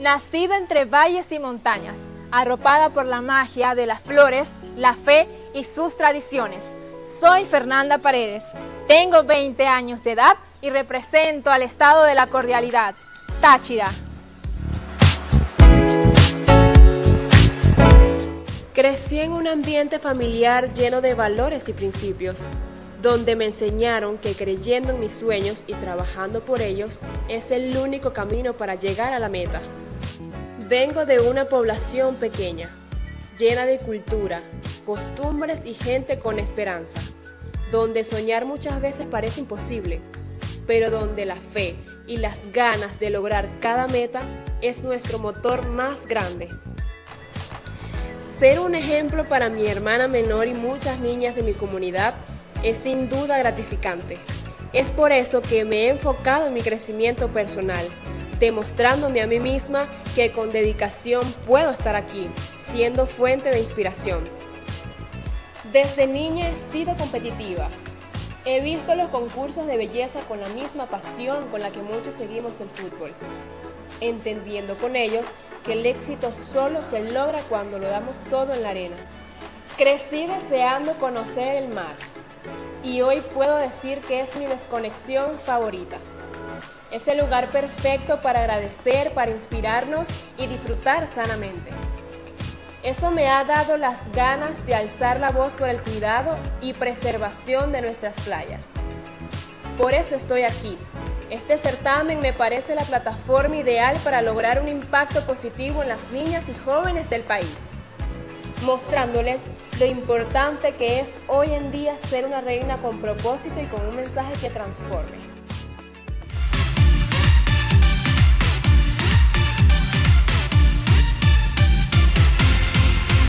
Nacida entre valles y montañas, arropada por la magia de las flores, la fe y sus tradiciones. Soy Fernanda Paredes, tengo 20 años de edad y represento al estado de la cordialidad, Táchira. Crecí en un ambiente familiar lleno de valores y principios, donde me enseñaron que creyendo en mis sueños y trabajando por ellos es el único camino para llegar a la meta. Vengo de una población pequeña, llena de cultura, costumbres y gente con esperanza, donde soñar muchas veces parece imposible, pero donde la fe y las ganas de lograr cada meta es nuestro motor más grande. Ser un ejemplo para mi hermana menor y muchas niñas de mi comunidad es sin duda gratificante. Es por eso que me he enfocado en mi crecimiento personal demostrándome a mí misma que con dedicación puedo estar aquí, siendo fuente de inspiración. Desde niña he sido competitiva. He visto los concursos de belleza con la misma pasión con la que muchos seguimos el fútbol, entendiendo con ellos que el éxito solo se logra cuando lo damos todo en la arena. Crecí deseando conocer el mar y hoy puedo decir que es mi desconexión favorita. Es el lugar perfecto para agradecer, para inspirarnos y disfrutar sanamente. Eso me ha dado las ganas de alzar la voz por el cuidado y preservación de nuestras playas. Por eso estoy aquí. Este certamen me parece la plataforma ideal para lograr un impacto positivo en las niñas y jóvenes del país, mostrándoles lo importante que es hoy en día ser una reina con propósito y con un mensaje que transforme.